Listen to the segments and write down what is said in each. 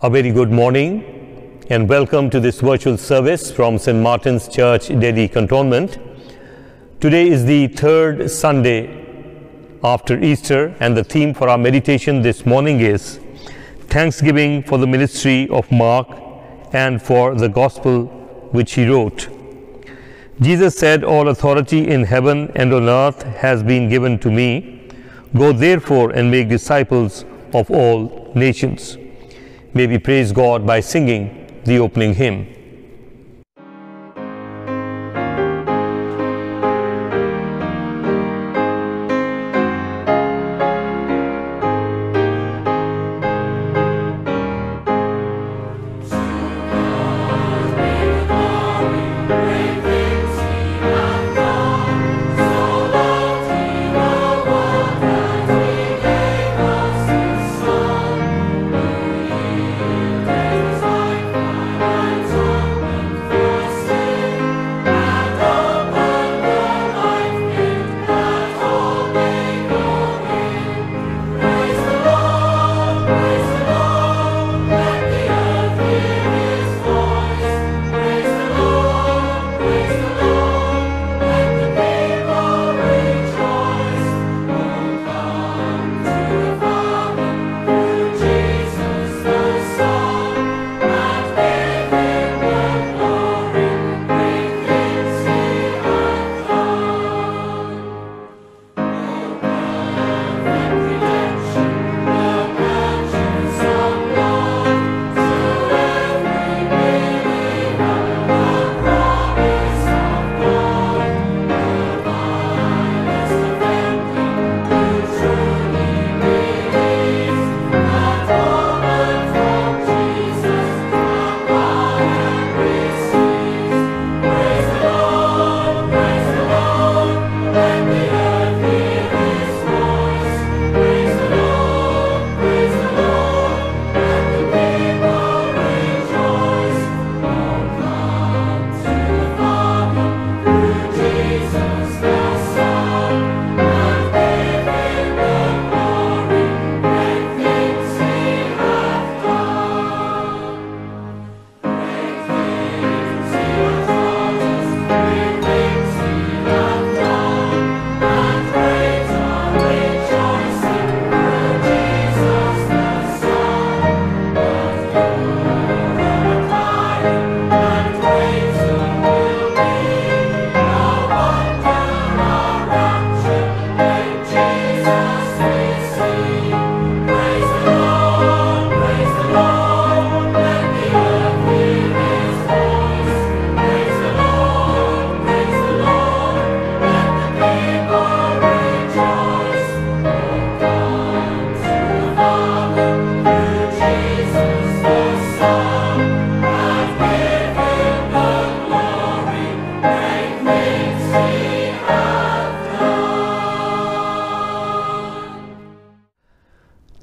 A very good morning and welcome to this virtual service from St. Martin's Church, Delhi Cantonment. Today is the third Sunday after Easter, and the theme for our meditation this morning is Thanksgiving for the ministry of Mark and for the gospel which he wrote. Jesus said, All authority in heaven and on earth has been given to me. Go therefore and make disciples of all nations. May we praise God by singing the opening hymn.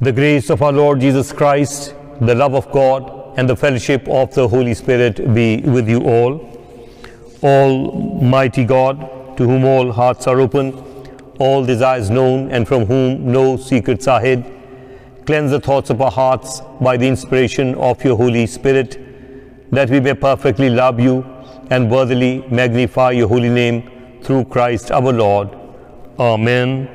The grace of our Lord Jesus Christ, the love of God, and the fellowship of the Holy Spirit be with you all. Almighty God, to whom all hearts are open, all desires known, and from whom no secrets are hid, cleanse the thoughts of our hearts by the inspiration of your Holy Spirit, that we may perfectly love you and worthily magnify your holy name through Christ our Lord. Amen.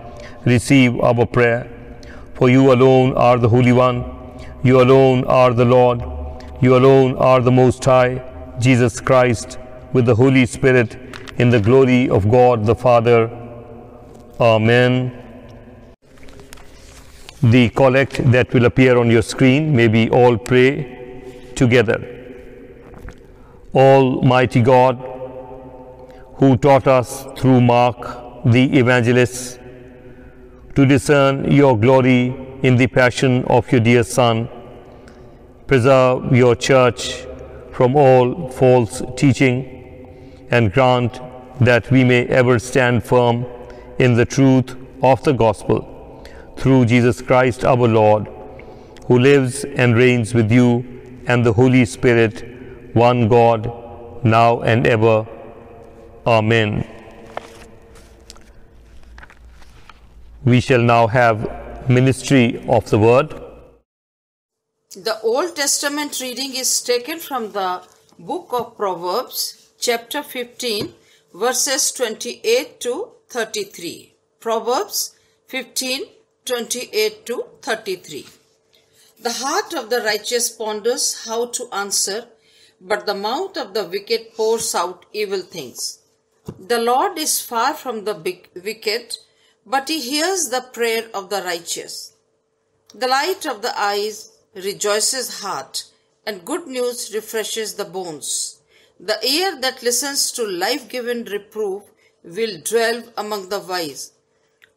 receive our prayer. For you alone are the Holy One, you alone are the Lord, you alone are the Most High, Jesus Christ, with the Holy Spirit, in the glory of God the Father. Amen. The collect that will appear on your screen, may we all pray together. Almighty God, who taught us through Mark the evangelist to discern your glory in the passion of your dear Son. Preserve your church from all false teaching and grant that we may ever stand firm in the truth of the gospel through Jesus Christ our Lord, who lives and reigns with you and the Holy Spirit, one God, now and ever. Amen. We shall now have ministry of the word. The Old Testament reading is taken from the book of Proverbs, chapter 15, verses 28 to 33. Proverbs 15, 28 to 33. The heart of the righteous ponders how to answer, but the mouth of the wicked pours out evil things. The Lord is far from the wicked, but he hears the prayer of the righteous. The light of the eyes rejoices heart, and good news refreshes the bones. The ear that listens to life giving reproof will dwell among the wise.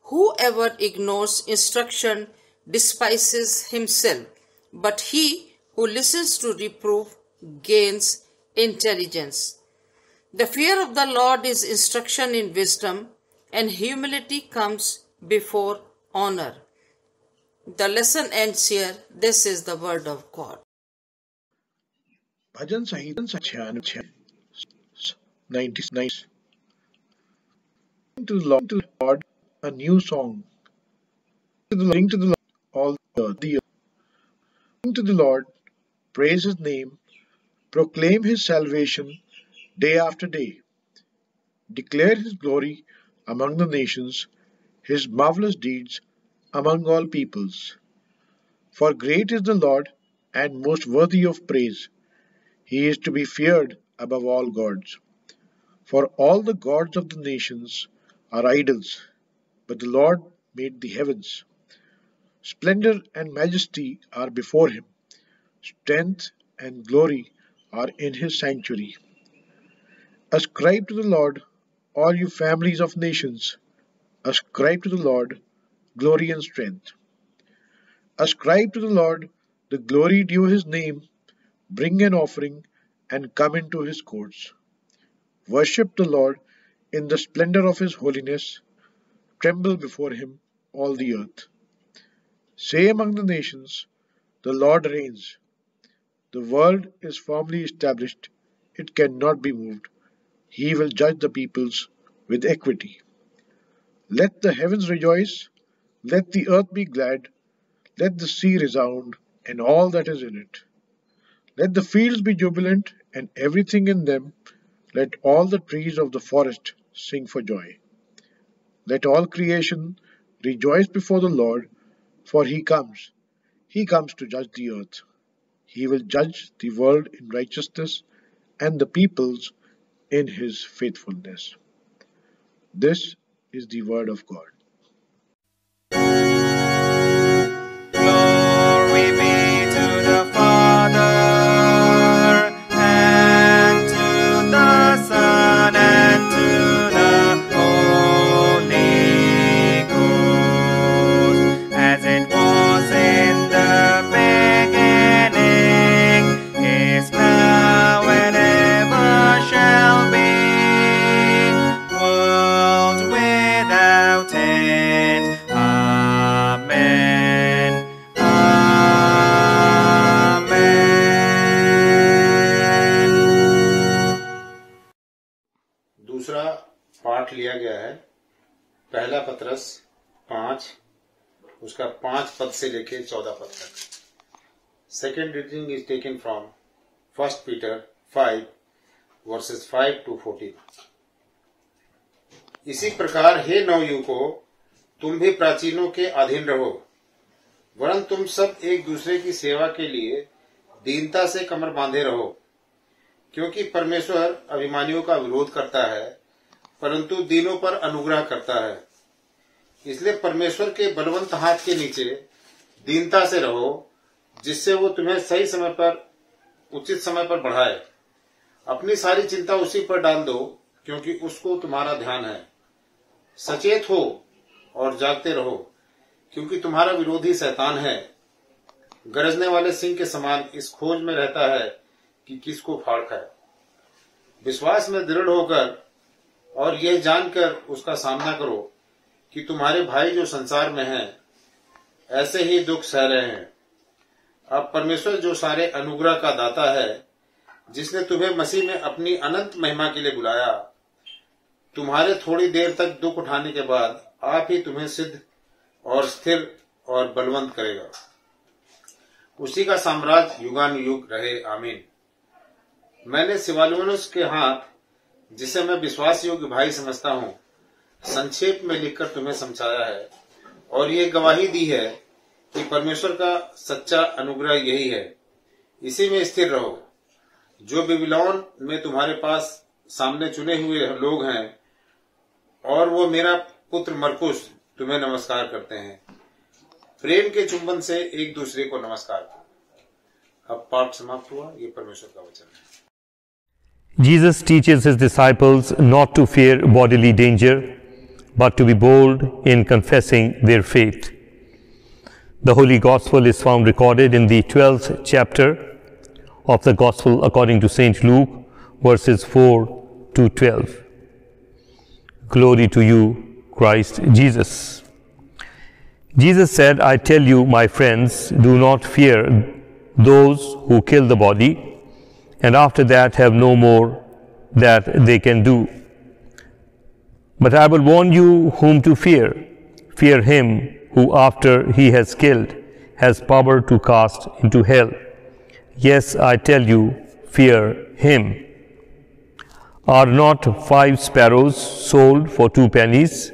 Whoever ignores instruction despises himself, but he who listens to reproof gains intelligence. The fear of the Lord is instruction in wisdom, and humility comes before honor. The lesson ends here. This is the word of God. भजन संहिता छियानवे ninety nine to the Lord, to the Lord a new song. To the, sing to the Lord all the earth. The earth. Sing to the Lord, praise His name, proclaim His salvation day after day. Declare His glory among the nations, His marvelous deeds among all peoples. For great is the Lord and most worthy of praise. He is to be feared above all gods. For all the gods of the nations are idols, but the Lord made the heavens. Splendor and majesty are before him. Strength and glory are in his sanctuary. Ascribe to the Lord, all you families of nations. Ascribe to the Lord glory and strength. Ascribe to the Lord the glory due his name. Bring an offering and come into his courts. Worship the Lord in the splendor of his holiness. Tremble before him, all the earth. Say among the nations, The Lord reigns. The world is firmly established, it cannot be moved. He will judge the peoples with equity. Let the heavens rejoice, let the earth be glad, let the sea resound, and all that is in it. Let the fields be jubilant, and everything in them. Let all the trees of the forest sing for joy. Let all creation rejoice before the Lord, for he comes. He comes to judge the earth. He will judge the world in righteousness and the peoples in his faithfulness. This is the word of God. पत्रस, पाँच, उसका पाँच पद से लेके चौदह पद तक। Second reading is taken from first Peter five verses five to fourteen इसी प्रकार, हे नवयुवको तुम भी प्राचीनों के अधीन रहो, वरन तुम सब एक दूसरे की सेवा के लिए दीनता से कमर बांधे रहो, क्योंकि परमेश्वर अभिमानियों का विरोध करता है, परंतु दीनों पर अनुग्रह करता है। इसलिए परमेश्वर के बलवंत हाथ के नीचे दीनता से रहो, जिससे वो तुम्हें सही समय पर, उचित समय पर बढ़ाए। अपनी सारी चिंता उसी पर डाल दो, क्योंकि उसको तुम्हारा ध्यान है। सचेत हो और जागते रहो, क्योंकि तुम्हारा विरोधी शैतान है। गरजने वाले सिंह के समान इस खोज में रहता है कि किसको फाड़ खाए। विश्वास में दृढ़ होकर और यह जानकर उसका सामना करो। कि तुम्हारे भाई जो संसार में हैं, ऐसे ही दुख सह रहे हैं। अब परमेश्वर जो सारे अनुग्रह का दाता है, जिसने तुम्हें मसीह में अपनी अनंत महिमा के लिए बुलाया, तुम्हारे थोड़ी देर तक दुख उठाने के बाद आप ही तुम्हें सिद्ध और स्थिर और बलवंत करेगा। उसी का साम्राज्य युगानुयुग रहे। आमीन। मैंने सिवालुनस के हाथ, जिसे मैं विश्वास योग्य भाई समझता हूँ संक्षेप में लिखकर तुम्हें समझाया है। और ये गवाही दी है कि परमेश्वर का सच्चा अनुग्रह यही है। इसी में स्थिर रहो। जो बिबिलौन में तुम्हारे पास सामने चुने हुए लोग हैं और वो मेरा पुत्र मरकुश तुम्हें नमस्कार करते हैं। प्रेम के चुंबन से एक दूसरे को नमस्कार करो। अब पाठ समाप्त हुआ। ये परमेश्वर का वचन है। Jesus teaches his disciples not to fear bodily danger, but to be bold in confessing their faith. The Holy Gospel is found recorded in the 12th chapter of the Gospel according to St. Luke, verses 4 to 12. Glory to you, Christ Jesus. Jesus said, I tell you, my friends, do not fear those who kill the body and after that have no more that they can do. But I will warn you whom to fear. Fear him who, after he has killed, has power to cast into hell. Yes, I tell you, fear him. Are not five sparrows sold for two pennies,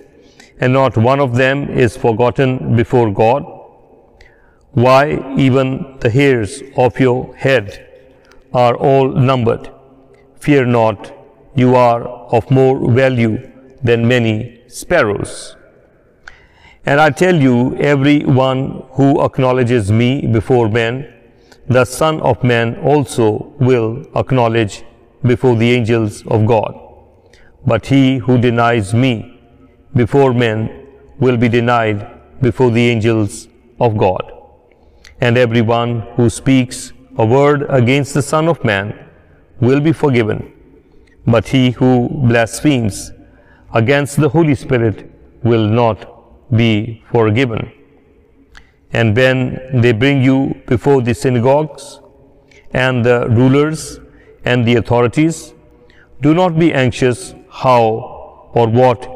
and not one of them is forgotten before God? Why, even the hairs of your head are all numbered. Fear not, you are of more value than many sparrows. And I tell you, every one who acknowledges me before men, the Son of Man also will acknowledge before the angels of God. But he who denies me before men will be denied before the angels of God. And everyone who speaks a word against the Son of Man will be forgiven, but he who blasphemes against the Holy Spirit will not be forgiven. And when they bring you before the synagogues and the rulers and the authorities, do not be anxious how or what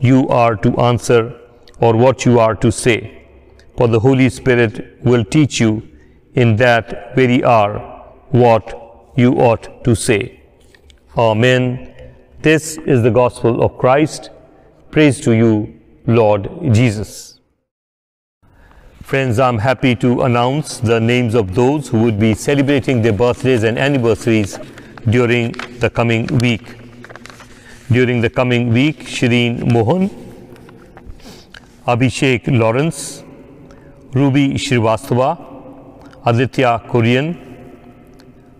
you are to answer or what you are to say, for the Holy Spirit will teach you in that very hour what you ought to say. Amen. This is the gospel of Christ. Praise to you, Lord Jesus. Friends, I'm happy to announce the names of those who would be celebrating their birthdays and anniversaries during the coming week. During the coming week, Shireen Mohan, Abhishek Lawrence, Ruby Shrivastava, Aditya Kurian,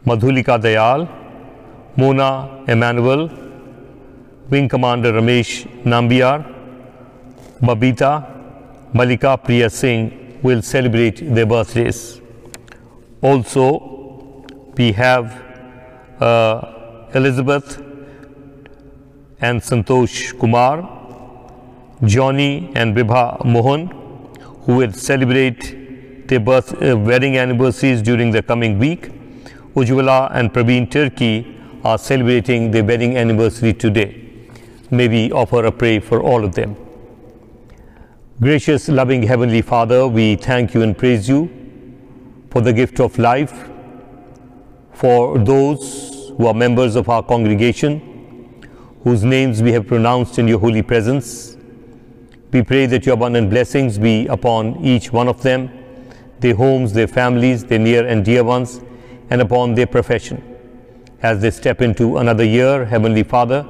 Madhulika Dayal, Mona Emmanuel, Wing Commander Ramesh Nambiar, Babita, Malika Priya Singh will celebrate their birthdays. Also, we have uh, Elizabeth and Santosh Kumar, Johnny and Vibha Mohan, who will celebrate their birth, uh, wedding anniversaries during the coming week. Ujwala and Praveen Tirkey are celebrating their wedding anniversary today. May we offer a prayer for all of them. Gracious, loving Heavenly Father, we thank you and praise you for the gift of life, for those who are members of our congregation, whose names we have pronounced in your holy presence. We pray that your abundant blessings be upon each one of them, their homes, their families, their near and dear ones, and upon their profession. As they step into another year, Heavenly Father,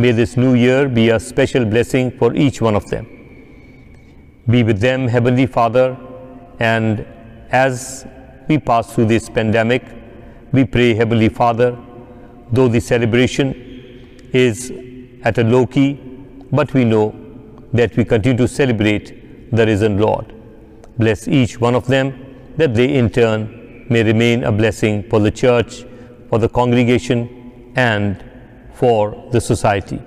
may this new year be a special blessing for each one of them. Be with them, Heavenly Father, and as we pass through this pandemic, we pray, Heavenly Father, though the celebration is at a low key, but we know that we continue to celebrate the risen Lord. Bless each one of them that they in turn may remain a blessing for the church, for the congregation, and for the society.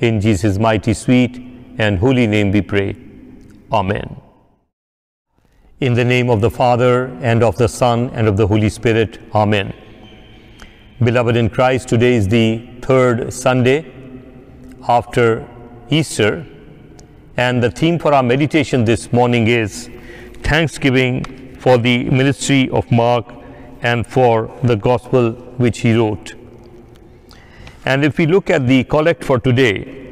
In Jesus' mighty, sweet, and holy name we pray. Amen. In the name of the Father, and of the Son, and of the Holy Spirit. Amen. Beloved in Christ, today is the third Sunday after Easter, and the theme for our meditation this morning is Thanksgiving for the ministry of Mark and for the gospel which he wrote. And if we look at the collect for today,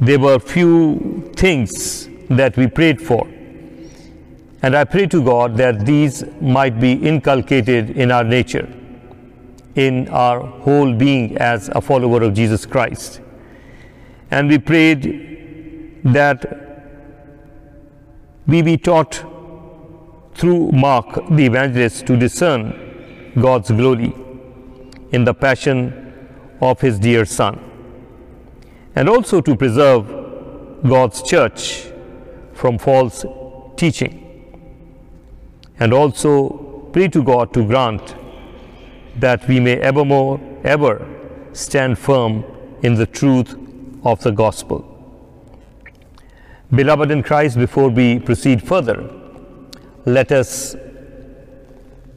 there were few things that we prayed for. And I pray to God that these might be inculcated in our nature, in our whole being as a follower of Jesus Christ. And we prayed that we be taught through Mark the evangelist to discern God's glory in the passion of his dear Son, and also to preserve God's church from false teaching, and also pray to God to grant that we may evermore, ever stand firm in the truth of the gospel. Beloved in Christ, before we proceed further, let us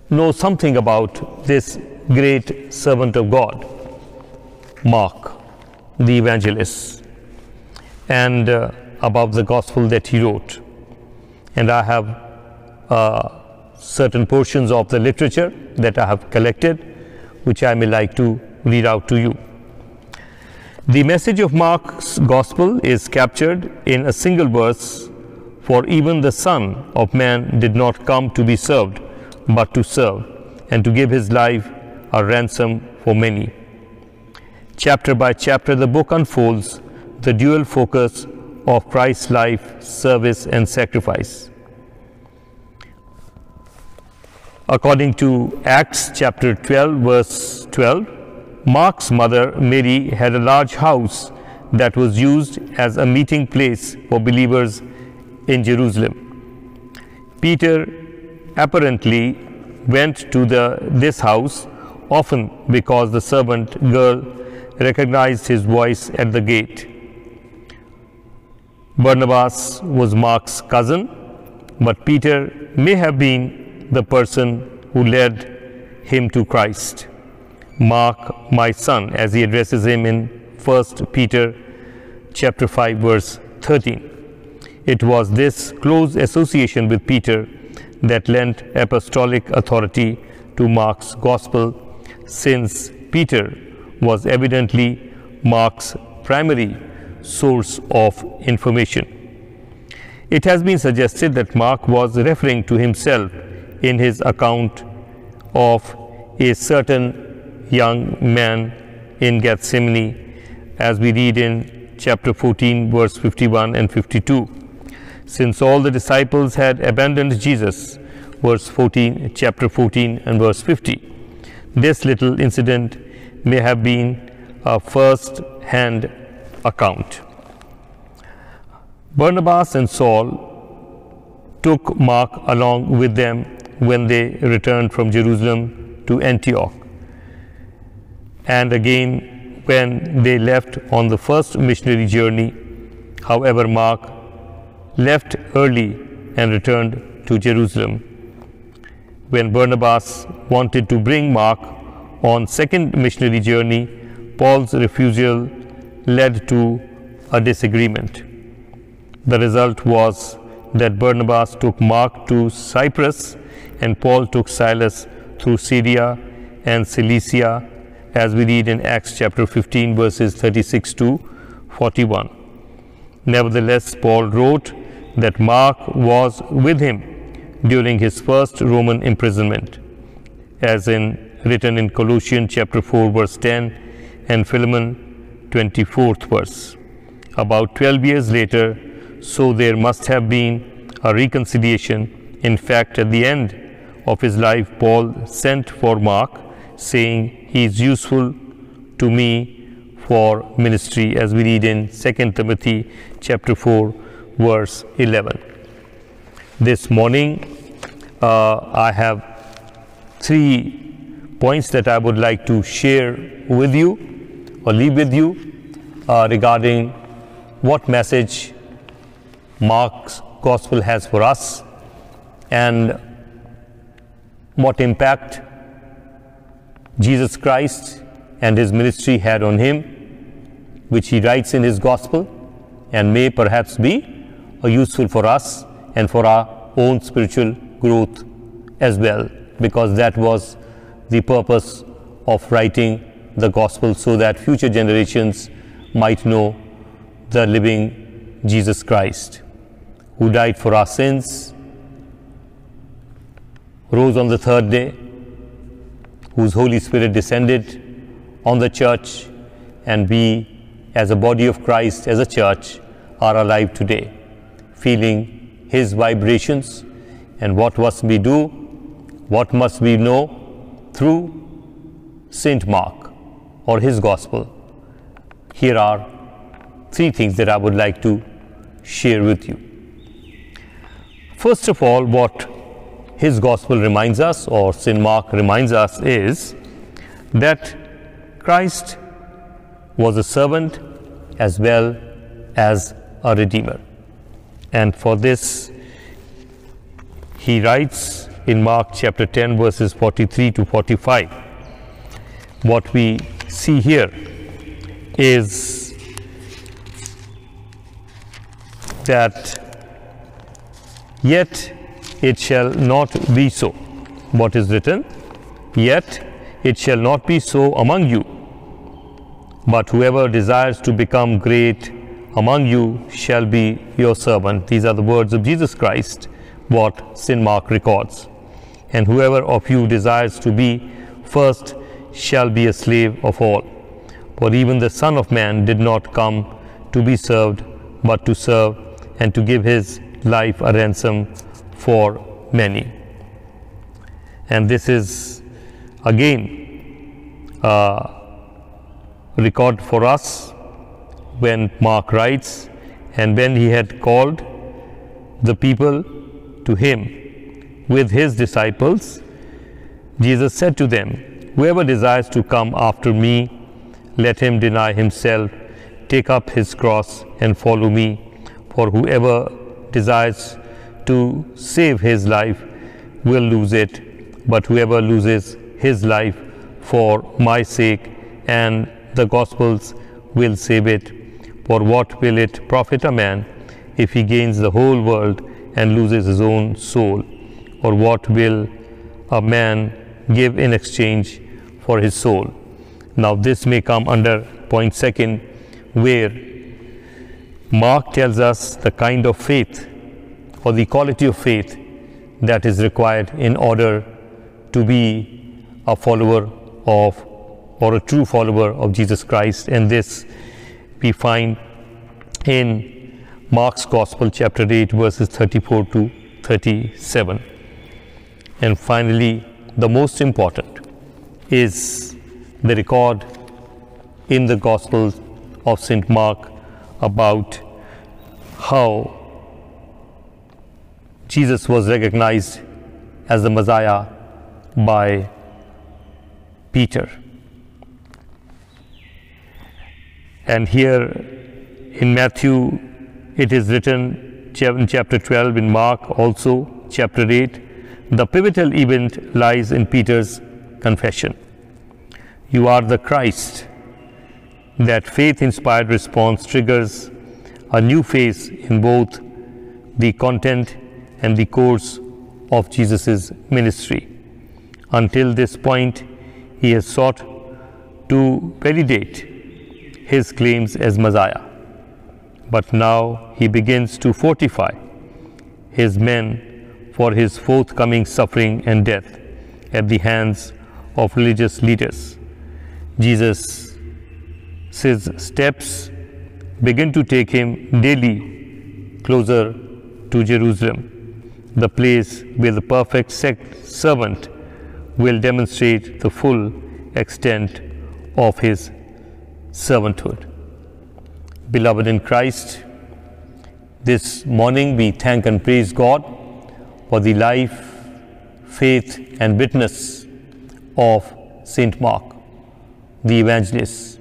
know something about this great servant of God, Mark, the evangelist, and uh, about the gospel that he wrote. And I have uh, certain portions of the literature that I have collected, which I may like to read out to you. The message of Mark's gospel is captured in a single verse For even the Son of Man did not come to be served, but to serve, and to give his life a ransom for many. Chapter by chapter, the book unfolds the dual focus of Christ's life, service, and sacrifice. According to Acts chapter 12, verse 12, Mark's mother Mary had a large house that was used as a meeting place for believers in Jerusalem. Peter apparently went to the, this house often because the servant girl recognized his voice at the gate. Barnabas was Mark's cousin, but Peter may have been the person who led him to Christ. Mark, my son, as he addresses him in 1 Peter chapter 5 verse 13. It was this close association with Peter that lent apostolic authority to Mark's gospel since Peter was evidently Mark's primary source of information. It has been suggested that Mark was referring to himself in his account of a certain young man in Gethsemane, as we read in chapter 14, verse 51 and 52. Since all the disciples had abandoned Jesus, verse 14, chapter 14, and verse 50. This little incident may have been a first hand account. Barnabas and Saul took Mark along with them when they returned from Jerusalem to Antioch. And again, when they left on the first missionary journey, however, Mark left early and returned to Jerusalem. When Barnabas wanted to bring Mark on second missionary journey, Paul's refusal led to a disagreement. The result was that Barnabas took Mark to Cyprus and Paul took Silas through Syria and Cilicia, as we read in Acts chapter 15, verses 36 to 41. Nevertheless, Paul wrote that Mark was with him during his first Roman imprisonment, as in written in Colossians chapter 4, verse 10 and Philemon 24th verse. About 12 years later, so there must have been a reconciliation. In fact, at the end of his life, Paul sent for Mark, saying, He is useful to me for ministry, as we read in 2 Timothy chapter 4, verse 11. This morning, uh, I have three points that I would like to share with you or leave with you uh, regarding what message Mark's gospel has for us and what impact Jesus Christ and his ministry had on him, which he writes in his gospel and may perhaps be useful for us and for our own spiritual growth as well, because that was the purpose of writing the gospel so that future generations might know the living Jesus Christ, who died for our sins, rose on the third day, whose Holy Spirit descended on the church, and we, as a body of Christ, as a church, are alive today, feeling His vibrations. And what must we do, what must we know through Saint Mark or his gospel. Here are three things that I would like to share with you. First of all, what his gospel reminds us, or St. Mark reminds us, is that Christ was a servant as well as a redeemer. And for this, he writes in Mark chapter 10, verses 43 to 45. What we see here is that yet it shall not be so. What is written? Yet it shall not be so among you. But whoever desires to become great among you shall be your servant. These are the words of Jesus Christ, what St. Mark records. And whoever of you desires to be first shall be a slave of all. For even the Son of Man did not come to be served, but to serve and to give his life a ransom for many. And this is again a record for us when Mark writes, and when he had called the people to him with his disciples, Jesus said to them, Whoever desires to come after me, let him deny himself, take up his cross, and follow me. For whoever desires to save his life will lose it, but whoever loses his life for my sake and the gospel's will save it. For what will it profit a man if he gains the whole world and loses his own soul? Or what will a man give in exchange for his soul? Now, this may come under point second, where Mark tells us the kind of faith or the quality of faith that is required in order to be a follower of or a true follower of Jesus Christ. And this we find in Mark's Gospel, chapter 8, verses 34 to 37. And finally, the most important is the record in the Gospel of St. Mark about how Jesus was recognized as the Messiah by Peter. And here in Matthew, it is written in chapter 12, in Mark also, chapter 8, the pivotal event lies in Peter's confession. You are the Christ. That faith inspired response triggers a new phase in both the content and the course of Jesus' ministry. Until this point, he has sought to validate his claims as Messiah. But now he begins to fortify his men for his forthcoming suffering and death at the hands of religious leaders. Jesus' steps begin to take him daily closer to Jerusalem, the place where the perfect servant will demonstrate the full extent of his servanthood. Beloved in Christ, this morning we thank and praise God for the life, faith, and witness of Saint Mark, the evangelist,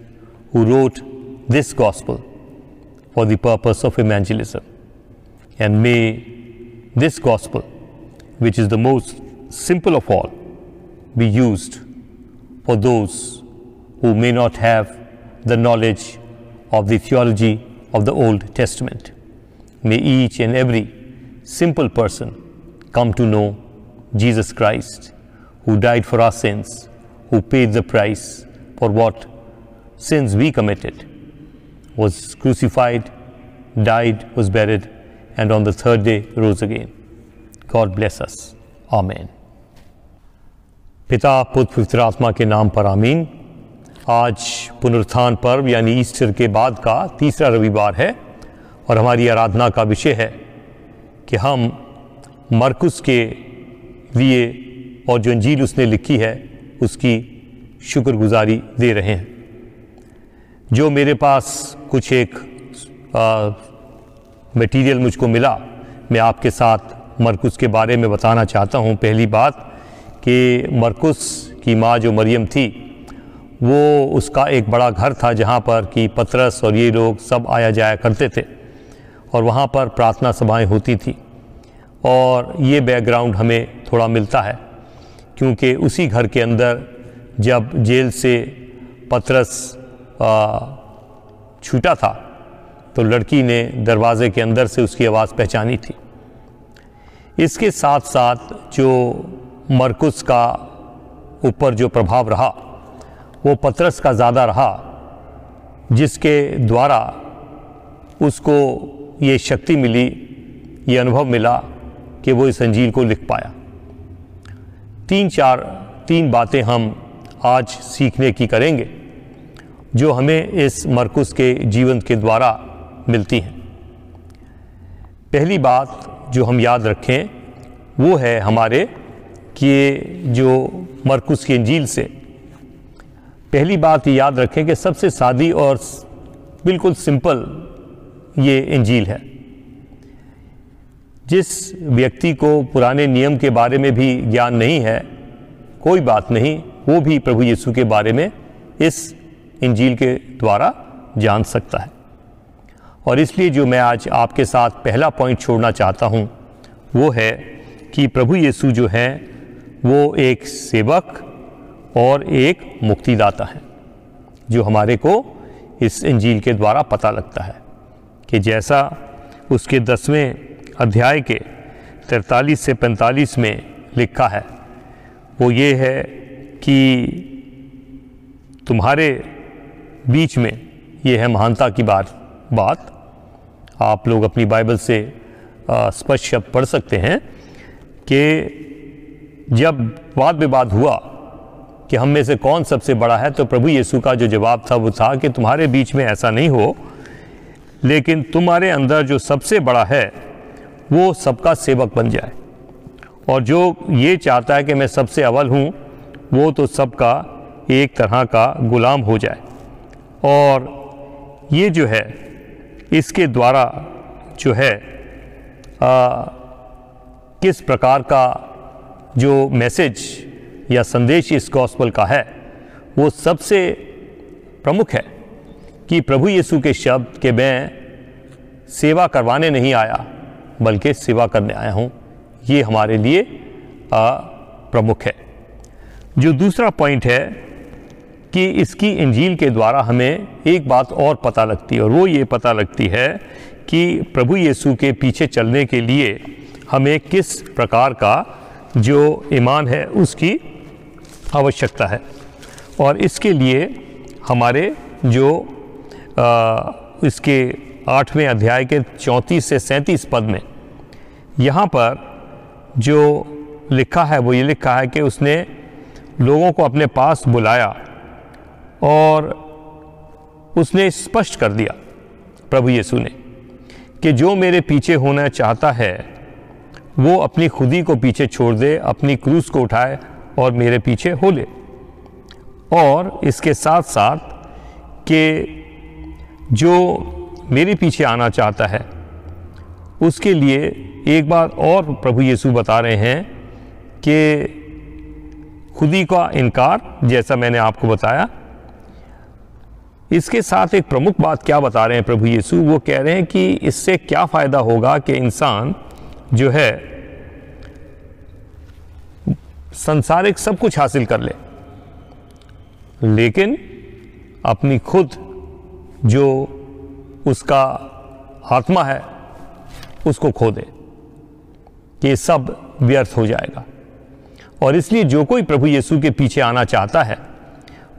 who wrote this gospel for the purpose of evangelism. And may this gospel, which is the most simple of all, be used for those who may not have the knowledge of the theology of the Old Testament. May each and every simple person come to know Jesus Christ, who died for our sins, who paid the price for what sins we committed, was crucified, died, was buried, and on the third day rose again. God bless us. Amen. पिता पुत्र पवित्र आत्मा के नाम पर आमीन आज पुनरुत्थान पर्व यानी ईस्टर के बाद का तीसरा रविवार है और हमारी आराधना का विषय है कि हम मरकुस के लिए और जो अंजील उसने लिखी है, उसकी शुक्रगुजारी दे रहे हैं। जो मेरे पास कुछ एक मटेरियल मुझको मिला, मैं आपके साथ मरकुस के बारे में बताना चाहता हूँ। पहली बात कि मरकुस की माँ जो मरियम थी, वो उसका एक बड़ा घर था जहाँ पर कि पतरस और ये लोग सब आया जाया करते थे और वहाँ पर प्रार्थना सभाएँ होती थी। और ये बैकग्राउंड हमें थोड़ा मिलता है, क्योंकि उसी घर के अंदर जब जेल से पतरस छूटा था तो लड़की ने दरवाज़े के अंदर से उसकी आवाज़ पहचानी थी। इसके साथ साथ जो मरकुस का ऊपर जो प्रभाव रहा, वो पतरस का ज़्यादा रहा, जिसके द्वारा उसको ये शक्ति मिली, ये अनुभव मिला कि वो इस अंजील को लिख पाया। तीन चार, तीन बातें हम आज सीखने की करेंगे, जो हमें इस मरकुस के जीवन के द्वारा मिलती हैं। पहली बात जो हम याद रखें, वो है हमारे कि जो मरकुस की अंजील से। पहली बात याद रखें कि सबसे सादी और बिल्कुल सिंपल ये इंजील है। जिस व्यक्ति को पुराने नियम के बारे में भी ज्ञान नहीं है, कोई बात नहीं, वो भी प्रभु यीशु के बारे में इस इंजील के द्वारा जान सकता है। और इसलिए जो मैं आज आपके साथ पहला पॉइंट छोड़ना चाहता हूँ, वो है कि प्रभु यीशु जो हैं, वो एक सेवक और एक मुक्तिदाता हैं, जो हमारे को इस इंजील के द्वारा पता लगता है कि जैसा उसके दसवें अध्याय के तैतालीस से पैंतालीस में लिखा है। वो ये है कि तुम्हारे बीच में ये है महानता की बात बात। आप लोग अपनी बाइबल से स्पष्ट शब्द पढ़ सकते हैं कि जब वाद विवाद हुआ कि हम में से कौन सबसे बड़ा है तो प्रभु यीशु का जो जवाब था वो था कि तुम्हारे बीच में ऐसा नहीं हो, लेकिन तुम्हारे अंदर जो सबसे बड़ा है वो सबका सेवक बन जाए। और जो ये चाहता है कि मैं सबसे अव्वल हूँ वो तो सबका एक तरह का गुलाम हो जाए। और ये जो है इसके द्वारा जो है आ, किस प्रकार का जो मैसेज या संदेश इस गॉस्पल का है वो सबसे प्रमुख है कि प्रभु यीशु के शब्द के मैं सेवा करवाने नहीं आया। बल्कि सेवा करने आया हूँ। ये हमारे लिए प्रमुख है। जो दूसरा पॉइंट है कि इसकी इंजील के द्वारा हमें एक बात और पता लगती है और वो ये पता लगती है कि प्रभु यीशु के पीछे चलने के लिए हमें किस प्रकार का जो ईमान है उसकी आवश्यकता है। और इसके लिए हमारे जो आ, इसके आठवें अध्याय के चौंतीस से सैंतीस पद में। यहाँ पर जो लिखा है, वो ये लिखा है कि उसने लोगों को अपने पास बुलाया और उसने स्पष्ट कर दिया प्रभु यीशु ने कि जो मेरे पीछे होना चाहता है, वो अपनी खुदी को पीछे छोड़ दे, अपनी क्रूस को उठाए और मेरे पीछे हो ले। और इसके साथ साथ कि जो मेरे पीछे आना चाहता है। उसके लिए एक बार और प्रभु यीशु बता रहे हैं कि खुदी का इनकार, जैसा मैंने आपको बताया, इसके साथ एक प्रमुख बात क्या बता रहे हैं प्रभु यीशु? वो कह रहे हैं कि इससे क्या फ़ायदा होगा कि इंसान जो है, संसारिक सब कुछ हासिल कर ले। लेकिन अपनी खुद जो उसका आत्मा है, उसको खो दे ये सब व्यर्थ हो जाएगा। और इसलिए जो कोई प्रभु यीशु के पीछे आना चाहता है,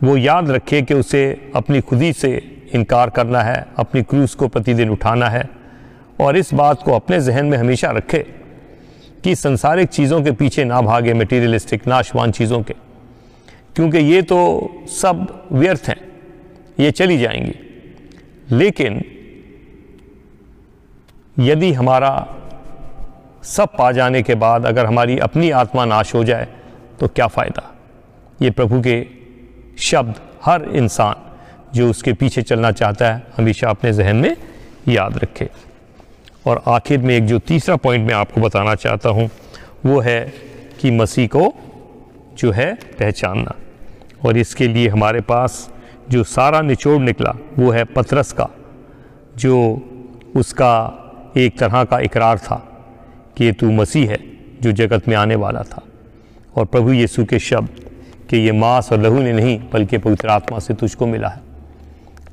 वो याद रखे कि उसे अपनी खुदी से इनकार करना है, अपनी क्रूस को प्रतिदिन उठाना है, और इस बात को अपने जहन में हमेशा रखे कि संसारिक चीज़ों के पीछे ना भागे मटीरियलिस्टिक नाशवान चीज़ों के। क्योंकि ये तो सब व्यर्थ हैं, ये चली जाएँगी। लेकिन यदि हमारा सब पा जाने के बाद अगर हमारी अपनी आत्मा नाश हो जाए तो क्या फ़ायदा? ये प्रभु के शब्द हर इंसान जो उसके पीछे चलना चाहता है, हमेशा अपने जहन में याद रखे। और आखिर में एक जो तीसरा पॉइंट मैं आपको बताना चाहता हूँ, वो है कि मसीह को जो है पहचानना। और इसके लिए हमारे पास जो सारा निचोड़ निकला, वो है पतरस का, जो उसका एक तरह का इकरार था कि ये तू मसीह है, जो जगत में आने वाला था। और प्रभु यीशु के शब्द कि ये मांस और लहू ने नहीं, बल्कि पवित्र आत्मा से तुझको मिला है।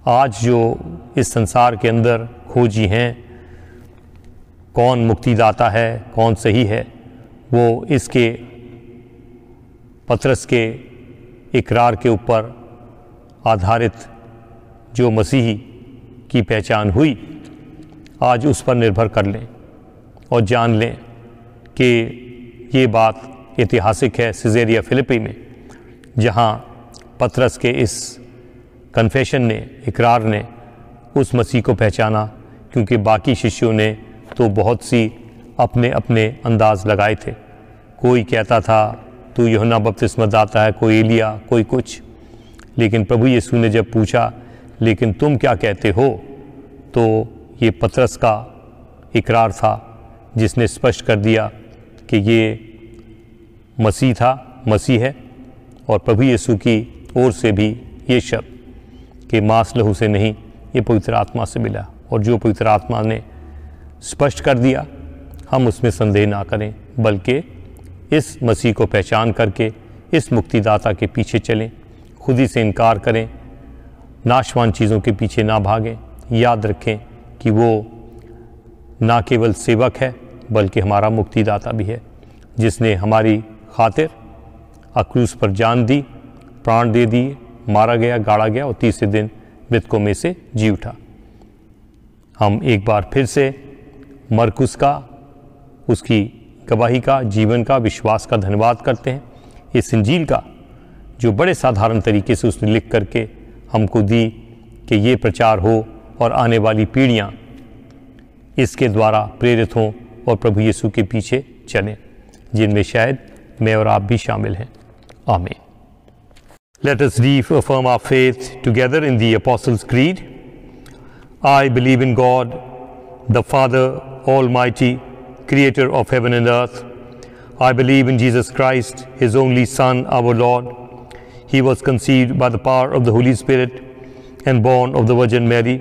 आज जो इस संसार के अंदर खोजी हैं, कौन मुक्तिदाता है, कौन सही है, वो इसके पत्रस के इकरार के ऊपर आधारित जो मसीही की पहचान हुई आज उस पर निर्भर कर लें और जान लें कि ये बात ऐतिहासिक है सिजेरिया, फिलिपी में, जहाँ पतरस के इस कन्फेशन ने, इकरार ने उस मसीह को पहचाना, क्योंकि बाकी शिष्यों ने तो बहुत सी अपने अपने अंदाज लगाए थे। कोई कहता था, तू यहुना बपतिस्मत आता है, कोई एलिया, कोई कुछ। लेकिन प्रभु यीशु ने जब पूछा, लेकिन तुम क्या कहते हो? तो ये पतरस का इकरार था, जिसने स्पष्ट कर दिया कि ये मसीह था, मसीह है, और प्रभु यीशु की ओर से भी ये शब्द कि मांस लहू से नहीं, ये पवित्र आत्मा से मिला। और जो पवित्र आत्मा ने स्पष्ट कर दिया, हम उसमें संदेह ना करें, बल्कि इस मसीह को पहचान करके, इस मुक्तिदाता के पीछे चलें, खुद ही से इनकार करें, नाशवान चीज़ों के पीछे ना भागें, याद रखें कि वो ना केवल सेवक है, बल्कि हमारा मुक्तिदाता भी है, जिसने हमारी खातिर अक्रूस पर जान दी, प्राण दे दिए, मारा गया, गाड़ा गया और तीसरे दिन मृतकों में से जी उठा। हम एक बार फिर से मरकुस का, उसकी गवाही का, जीवन का, विश्वास का धन्यवाद करते हैं। इस इंजील का, जो बड़े साधारण तरीके से उसने लिख करके हमको दी कि ये प्रचार हो और आने वाली पीढ़ियाँ इसके द्वारा प्रेरित हों और प्रभु यीशु के पीछे चलें, जिनमें शायद मैं और आप भी शामिल हैं। आमीन। Let us reaffirm our faith together in the Apostles creed I believe in God the Father almighty creator of heaven and earth I believe in Jesus Christ his only son our Lord he was conceive by the power of the Holy Spirit and born of the Virgin Mary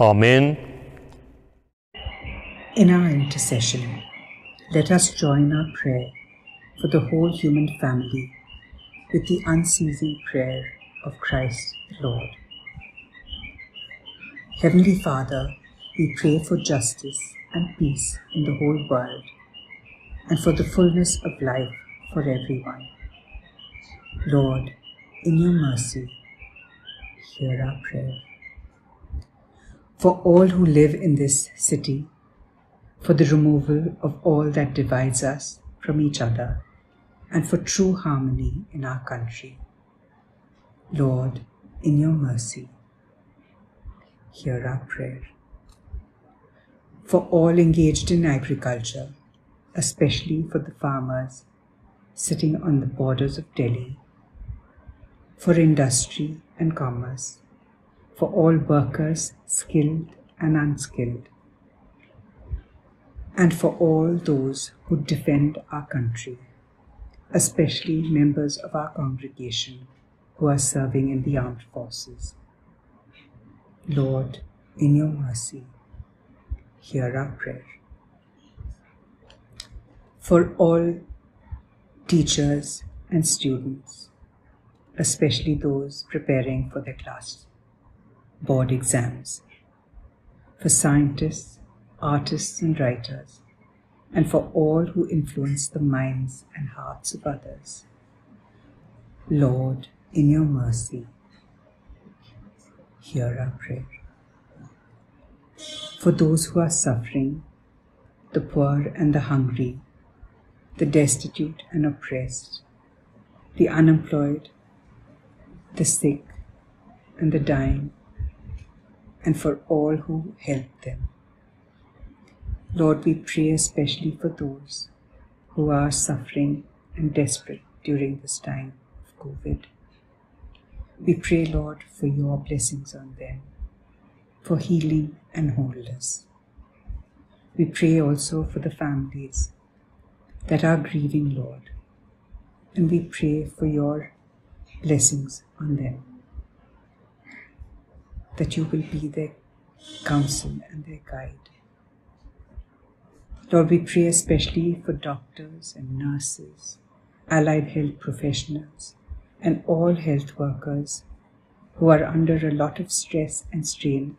Amen. In our intercession, let us join our prayer for the whole human family with the unceasing prayer of Christ the Lord. Heavenly Father, we pray for justice and peace in the whole world and for the fullness of life for everyone. Lord, in your mercy, hear our prayer. For all who live in this city, for the removal of all that divides us from each other, and for true harmony in our country. Lord, in your mercy, hear our prayer. For all engaged in agriculture, especially for the farmers sitting on the borders of Delhi, for industry and commerce, for all workers, skilled and unskilled, and for all those who defend our country, especially members of our congregation who are serving in the armed forces. Lord, in your mercy, hear our prayer. For all teachers and students, especially those preparing for their class board exams, for scientists, artists, and writers, and for all who influence the minds and hearts of others. Lord, in your mercy, hear our prayer. For those who are suffering, the poor and the hungry, the destitute and oppressed, the unemployed, the sick, and the dying, and for all who help them. Lord, we pray especially for those who are suffering and desperate during this time of COVID. We pray, Lord, for your blessings on them, for healing and wholeness. We pray also for the families that are grieving, Lord, and we pray for your blessings on them, that you will be their counsel and their guide. Lord, we pray especially for doctors and nurses, allied health professionals, and all health workers who are under a lot of stress and strain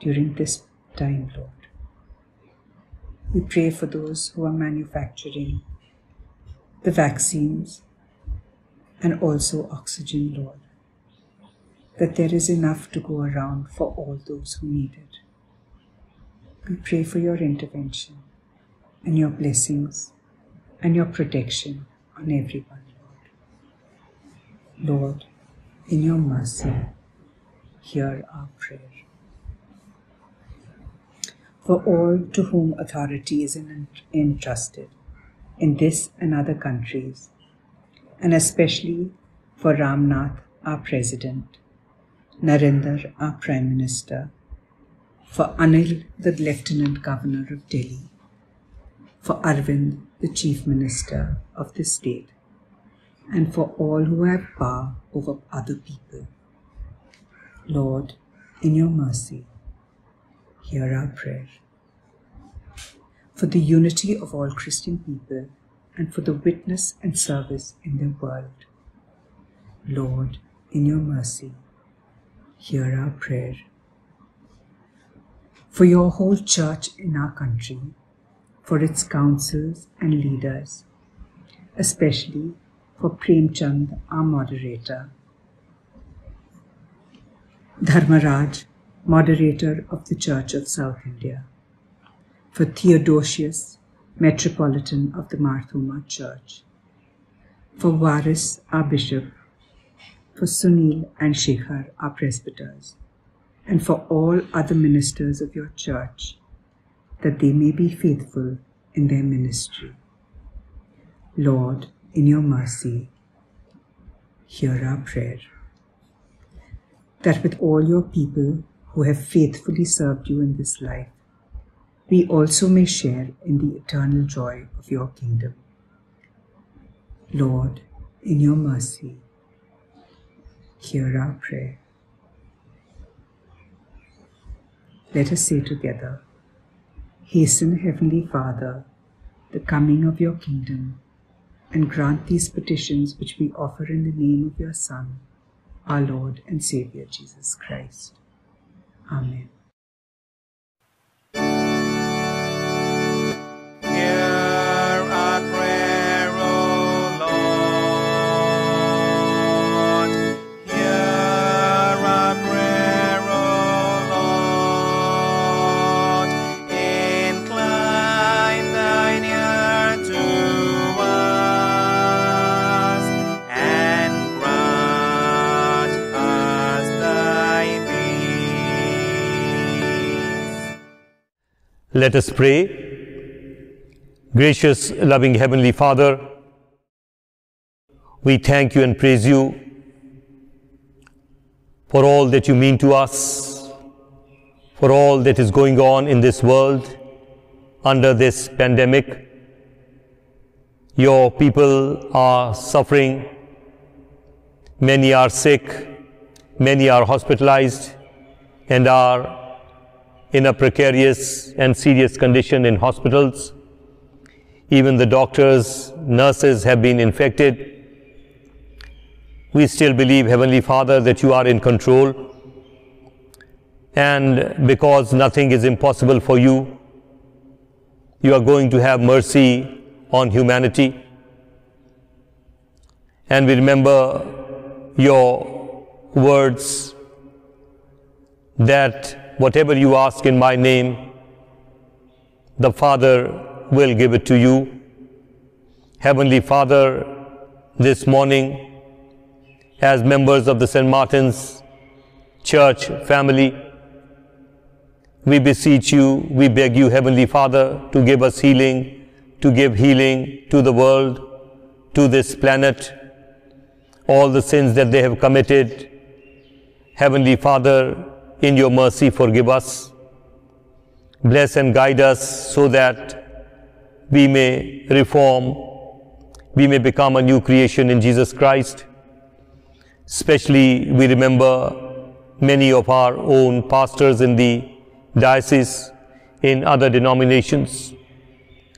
during this time, Lord. We pray for those who are manufacturing the vaccines and also oxygen, Lord, that there is enough to go around for all those who need it. We pray for your intervention and your blessings and your protection on everyone, Lord. Lord, in your mercy, hear our prayer. For all to whom authority is entrusted in this and other countries, and especially for Ramnath, our President, Narendra, our Prime Minister, for Anil, the Lieutenant Governor of Delhi, for Arvind, the Chief Minister of the state, and for all who have power over other people. Lord, in your mercy, hear our prayer. For the unity of all Christian people and for the witness and service in the world. Lord, in your mercy, hear our prayer. For your whole church in our country, for its councils and leaders, especially for Premchand, our moderator, Dharmaraj, moderator of the Church of South India, for Theodosius, Metropolitan of the Marthoma Church, for Warris, our bishop, for Sunil and Shekhar, our presbyters, and for all other ministers of your church, that they may be faithful in their ministry. Lord, in your mercy, hear our prayer. That with all your people who have faithfully served you in this life, we also may share in the eternal joy of your kingdom. Lord, in your mercy, hear our prayer. Let us say together, Hasten, Heavenly Father, the coming of your kingdom, and grant these petitions which we offer in the name of your Son, our Lord and Saviour Jesus Christ. Amen. Let us pray. Gracious, loving Heavenly Father, we thank you and praise you for all that you mean to us, for all that is going on in this world under this pandemic. Your people are suffering, many are sick, many are hospitalized, and are in a precarious and serious condition in hospitals. Even the doctors, nurses have been infected. We still believe, Heavenly Father, that you are in control. And because nothing is impossible for you, you are going to have mercy on humanity. And we remember your words that whatever you ask in my name, the Father will give it to you. Heavenly Father, this morning, as members of the St. Martin's Church family, we beseech you, we beg you, Heavenly Father, to give us healing, to give healing to the world, to this planet, all the sins that they have committed. Heavenly Father, in your mercy, forgive us. Bless and guide us so that we may reform, we may become a new creation in Jesus Christ. Especially, we remember many of our own pastors in the diocese, in other denominations.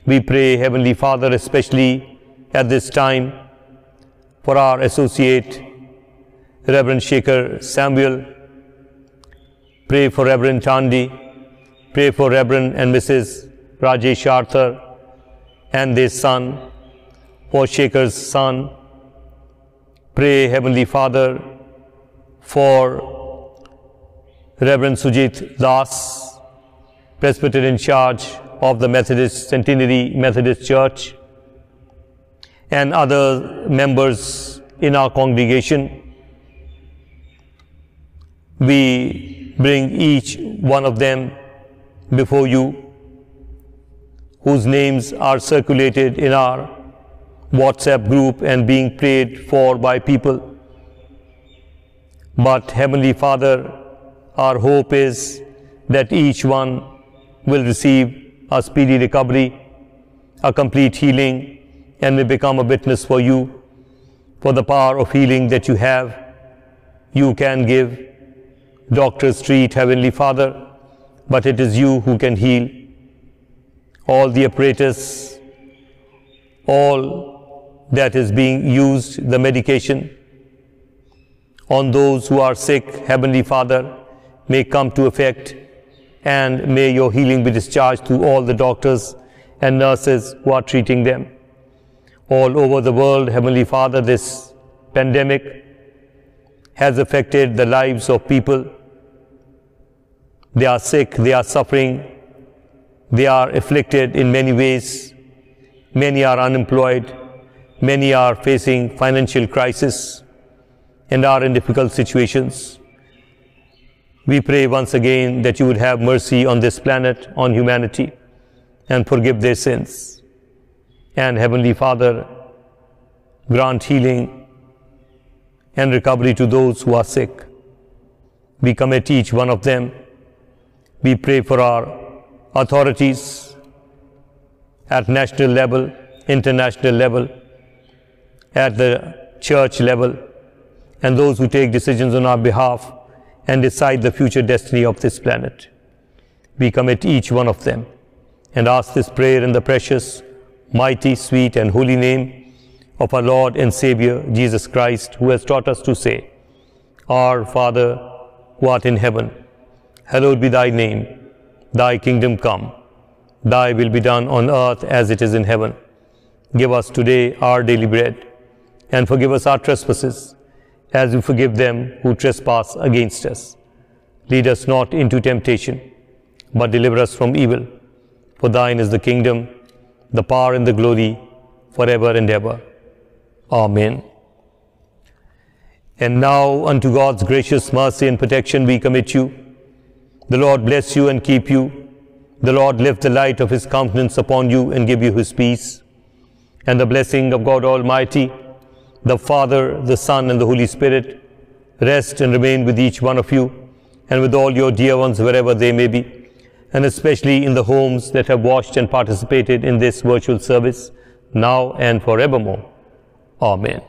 We pray, Heavenly Father, especially at this time, for our associate, Reverend Shekhar Samuel, Pray for Reverend Chandi. Pray for Reverend and Mrs. Rajesh Arthur and their son, Shekhar's son. Pray, Heavenly Father, for Reverend Sujit Das, Presbyter in charge of the Methodist Centenary Methodist Church, and other members in our congregation. We bring each one of them before you, whose names are circulated in our WhatsApp group and being prayed for by people. But Heavenly Father, our hope is that each one will receive a speedy recovery, a complete healing, and may become a witness for you. For the power of healing that you have, you can give Doctors treat, Heavenly Father, but it is you who can heal. All the apparatus, all that is being used, the medication, on those who are sick, Heavenly Father, may come to effect and may your healing be discharged to all the doctors and nurses who are treating them. All over the world, Heavenly Father, this pandemic has affected the lives of people they are sick, they are suffering, they are afflicted in many ways. Many are unemployed, many are facing financial crisis and are in difficult situations. We pray once again that you would have mercy on this planet, on humanity, and forgive their sins. And Heavenly Father, grant healing and recovery to those who are sick. We commit each one of them we pray for our authorities at national level, international level, at the church level, and those who take decisions on our behalf and decide the future destiny of this planet. We commit each one of them and ask this prayer in the precious, mighty, sweet, and holy name of our Lord and Savior Jesus Christ, who has taught us to say, Our Father, who art in heaven, Hallowed be thy name. Thy kingdom come. Thy will be done on earth as it is in heaven. Give us today our daily bread, and forgive us our trespasses, as we forgive them who trespass against us. Lead us not into temptation, but deliver us from evil. For thine is the kingdom, the power, and the glory, forever and ever. Amen. And now unto God's gracious mercy and protection we commit you the Lord bless you and keep you. The Lord lift the light of his countenance upon you and give you his peace. And the blessing of God Almighty, the Father, the Son, and the Holy Spirit rest and remain with each one of you and with all your dear ones wherever they may be, and especially in the homes that have watched and participated in this virtual service, now and forevermore. Amen.